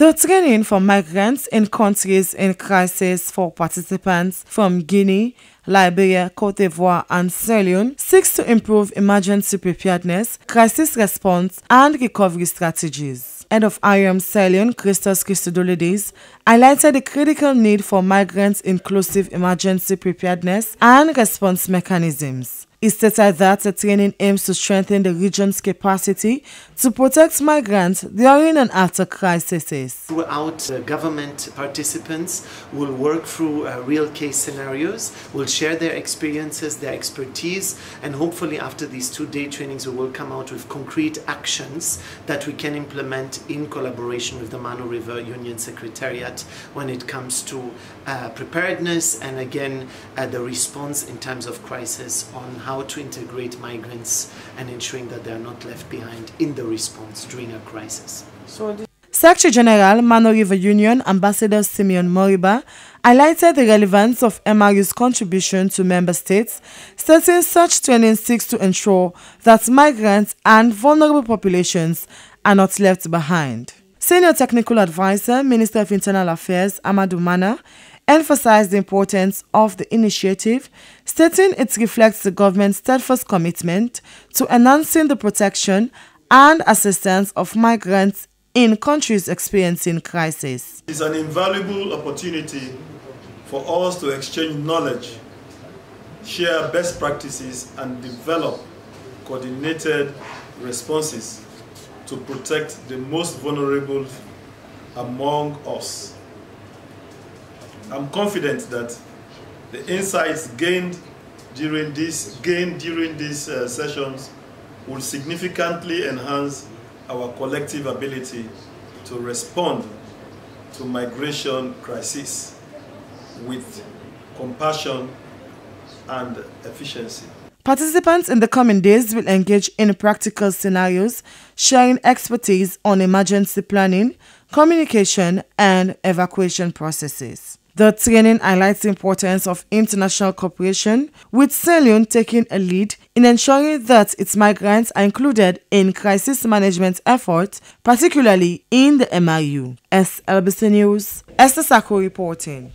The training for migrants in countries in crisis for participants from Guinea, Liberia, Cote d'Ivoire, and Sierra Leone seeks to improve emergency preparedness, crisis response, and recovery strategies. Head of IOM Sierra Leone, Christos Christodoulides, highlighted the critical need for migrants' inclusive emergency preparedness and response mechanisms. He stated that the training aims to strengthen the region's capacity to protect migrants during and after crises. Throughout, uh, government participants will work through uh, real case scenarios, will share their experiences, their expertise, and hopefully after these two-day trainings we will come out with concrete actions that we can implement in collaboration with the Mano River Union Secretariat when it comes to uh, preparedness and again uh, the response in times of crisis on how to integrate migrants and ensuring that they are not left behind in the response during a crisis. So Secretary General Mano River Union Ambassador Simeon Moriba highlighted the relevance of MRU's contribution to member states, stating such training seeks to ensure that migrants and vulnerable populations are not left behind. Senior Technical Advisor, Minister of Internal Affairs Amadou Mana, emphasized the importance of the initiative, stating it reflects the government's steadfast commitment to enhancing the protection and assistance of migrants in countries experiencing crisis. It's an invaluable opportunity for us to exchange knowledge, share best practices, and develop coordinated responses to protect the most vulnerable among us. I'm confident that the insights gained during this gained during these uh, sessions will significantly enhance our collective ability to respond to migration crisis with compassion and efficiency. Participants in the coming days will engage in practical scenarios, sharing expertise on emergency planning, communication, and evacuation processes. The training highlights the importance of international cooperation, with Sierra taking a lead in ensuring that its migrants are included in crisis management efforts, particularly in the MRU. SLBC News, Esther Sacko reporting.